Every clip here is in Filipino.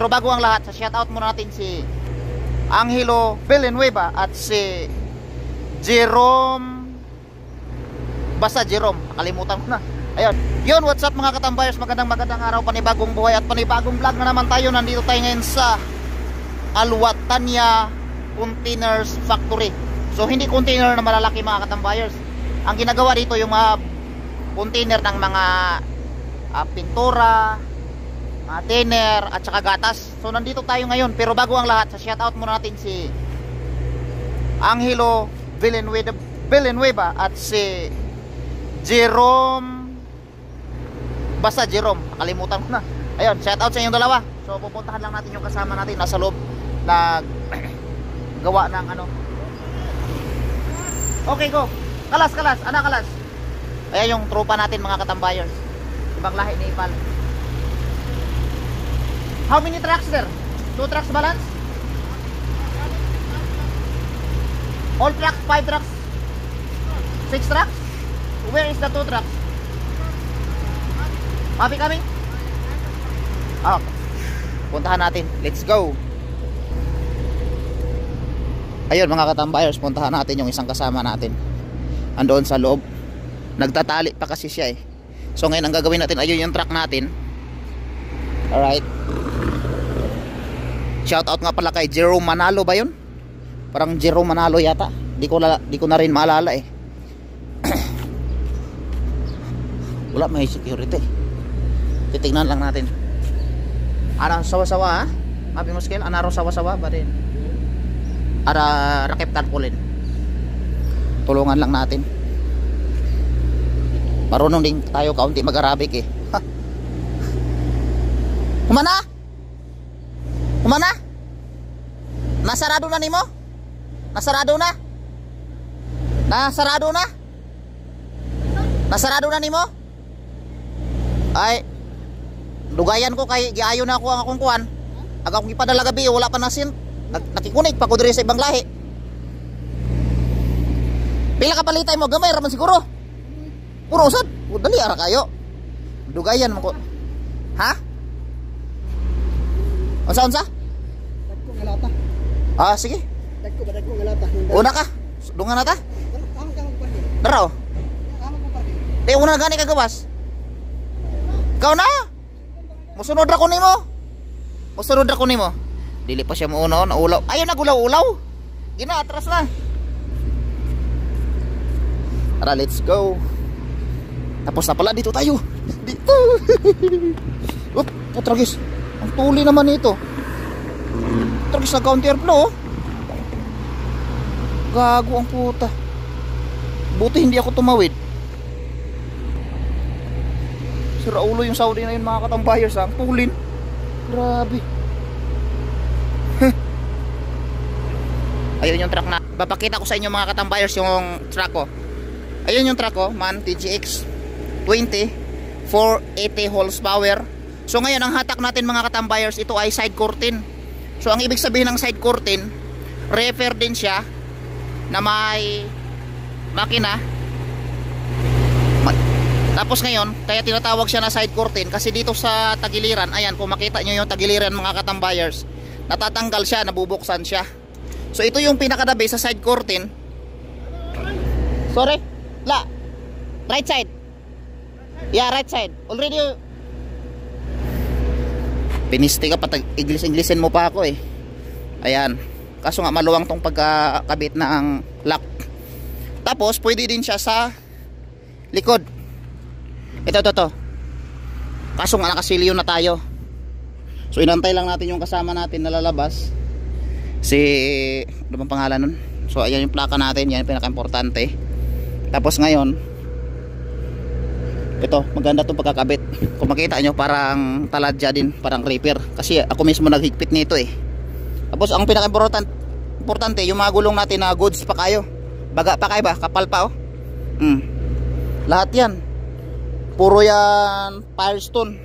Pero bago ang lahat, sa shoutout muna natin si Angelo Villanueva at si Jerome Basta Jerome, nakalimutan ko na. Ayun. Yun, what's up mga katambayers? Magandang magandang araw, panibagong buhay at panibagong vlog na naman tayo. Nandito tayo ngayon sa Alwatanya Containers Factory. So hindi container na malalaki mga katambayers. Ang ginagawa dito yung mga container ng mga uh, pintura, mga thinner at saka gatas. So nandito tayo ngayon. Pero bago ang lahat, sa shoutout muna natin si Angelo Villanueva, Villanueva at si Jerome Basta Jerome, nakalimutan ko na. Ayun, shout out sa inyong dalawa. So pupuntahan lang natin yung kasama natin nasa loob na gawa ng ano. Okay, go. Kalas, kalas. Ana kalas. Ayan yung tropa natin mga katambayers. Ibang lahi ni Ipal. How many trucks there? Two trucks balance? All trucks, five trucks? Six trucks? Where is the two trucks? Happy kami? Ah, puntahan natin. Let's go. Ayun mga katambayers, puntahan natin yung isang kasama natin. Andoon sa loob. Nagtatali pa kasi siya eh. So ngayon ang gagawin natin, ayun yung truck natin. Alright. Shout out nga pala kay Jerome Manalo ba yun? Parang Jerome Manalo yata. Di ko, di ko na rin maalala eh. wala may security titignan lang natin ara sawa-sawa ha happy muskel anaro sawa-sawa ba rin ara rakip tarpulin tulungan lang natin marunong din tayo kaunti mag-arabic eh ha. Humana nasarado na nimo? Nasarado na? Nasarado na? Nasarado na nimo? Ay lugayan ko kay giayo na ako ang akong kuan. Aga akong ipadala gabi wala pa na sin nakikunig pa ko diri sa ibang lahi. Pila ka palitay mo gamay raman siguro. Puro usad dali ara kayo. Lugayan mo ko. Ha? Unsa unsa lata. ah sige Dagko ba dagko nga lata. una ka dungan na ta kamo pa rin. daraw Kamo ko pa rin. Di una gani ka gawas. Ikaw na. Musunod ra ko nimo. Musunod ra ko nimo. Dili pa siya mo uno na ulaw. Ayaw na gulaw-ulaw. Gina atras na. Tara, let's go. Tapos na pala dito tayo. Dito. Up, tragis. Ang tuli naman nito. Tragis na counter flow. oh. Gago ang puta. Buti hindi ako tumawid. Si Raulo yung Saudi na yun mga katambayers ha. Ang tulin. Grabe. Ayun yung truck na. Papakita ko sa inyo mga katambayers yung truck ko. Ayun yung truck ko. Man TGX 20 480 horsepower. So ngayon ang hatak natin mga katambayers ito ay side curtain. So ang ibig sabihin ng side curtain refer din siya na may makina tapos ngayon, kaya tinatawag siya na side curtain kasi dito sa tagiliran, ayan, kung makita nyo yung tagiliran mga katambayers, natatanggal siya, nabubuksan siya. So ito yung pinakadabi sa side curtain. Sorry? La. Right side. Yeah, right side. Already Piniste ka patag English-Englishin mo pa ako eh. Ayan. Kaso nga maluwang tong pagkakabit na ang lock. Tapos pwede din siya sa likod. Ito, ito, ito. Kaso nga nakasilyo na tayo. So inantay lang natin yung kasama natin na lalabas. Si, ano bang pangalan nun? So ayan yung plaka natin, yan yung pinaka-importante. Tapos ngayon, ito, maganda itong pagkakabit. Kung makita nyo, parang taladya din, parang repair. Kasi ako mismo naghigpit nito eh. Tapos ang pinaka-importante, importante, yung mga gulong natin na goods pa kayo. Baga pa kayo ba? Kapal pa oh. Mm. Lahat yan puro yan Firestone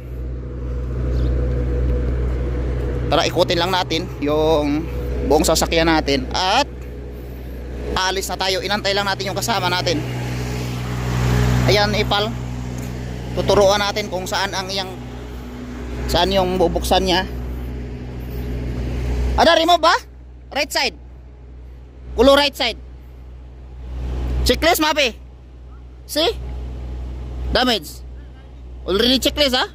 tara ikutin lang natin yung buong sasakyan natin at alis na tayo inantay lang natin yung kasama natin ayan ipal tuturuan natin kung saan ang iyang saan yung bubuksan niya Ada remove ba? Right side. Kulo right side. Checklist mapi. See? Damage. Already checklist ha?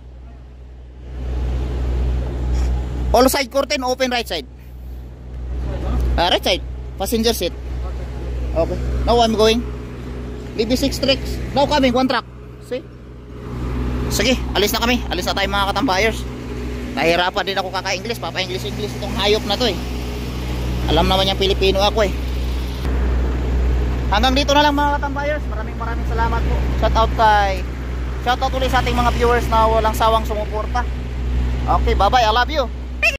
All side curtain open right side. Ah, right side. Passenger seat. Okay. Now I'm going. BB6 tricks. Now coming, one truck. Sige, alis na kami. Alis na tayo mga katambayers. Nahirapan din ako kaka-English. Papa-English-English itong hayop na to eh. Alam naman yung Pilipino ako eh. Hanggang dito na lang mga katambayers. Maraming maraming salamat po. Shout out kay Shout out ulit sa ating mga viewers na walang sawang sumuporta. Okay, bye-bye. I love you.